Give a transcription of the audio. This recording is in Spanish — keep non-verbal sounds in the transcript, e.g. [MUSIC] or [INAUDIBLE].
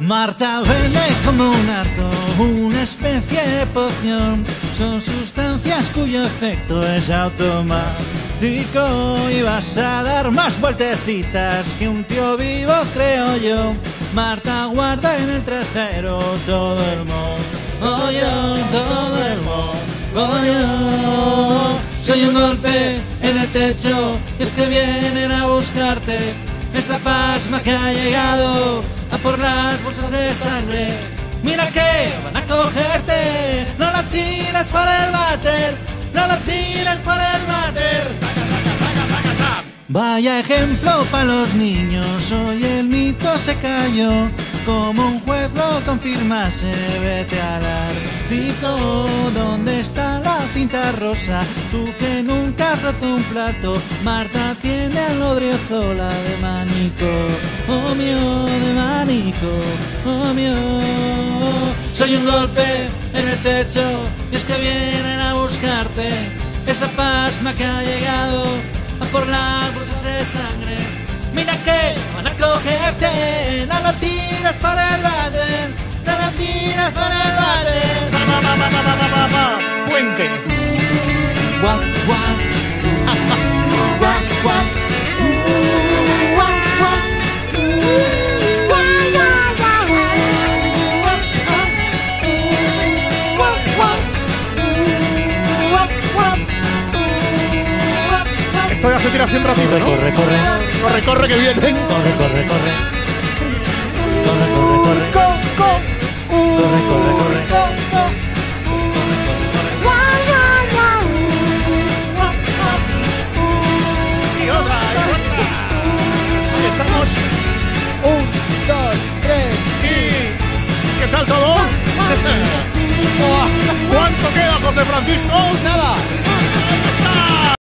Marta vende como un arco una especie de poción. Son sustancias cuyo efecto es automático y vas a dar más vueltecitas que un tío vivo, creo yo. Marta guarda en el trasero todo el yo, todo el yo. Soy un golpe en el techo, es que vienen a buscarte. Es la pasma que ha llegado a por las bolsas de sangre. Mira que van a cogerte, no la tiras por el váter, no la tiras por el váter. Vaya ejemplo para los niños, hoy el mito se cayó, como un juez lo confirmase, vete al Ártico, ¿dónde está la cinta rosa? Tú que nunca has roto un plato, Marta tiene al Odriozola oh mío, de manico, oh mío. Soy un golpe en el techo, y es que vienen a buscarte, esa pasma que ha llegado a por las bolsas de sangre. Ya se tira así un ratito, ¿no? Corre, corre, Corre, corre, que vienen. corre, corre, corre. Corre, corre, corre. Corre, corre, corre. Y otra, y otra. Ahí estamos. Un, dos, tres y... ¿Qué tal todo? [LAUGHS] ¿Cuánto queda, José Francisco? Nada,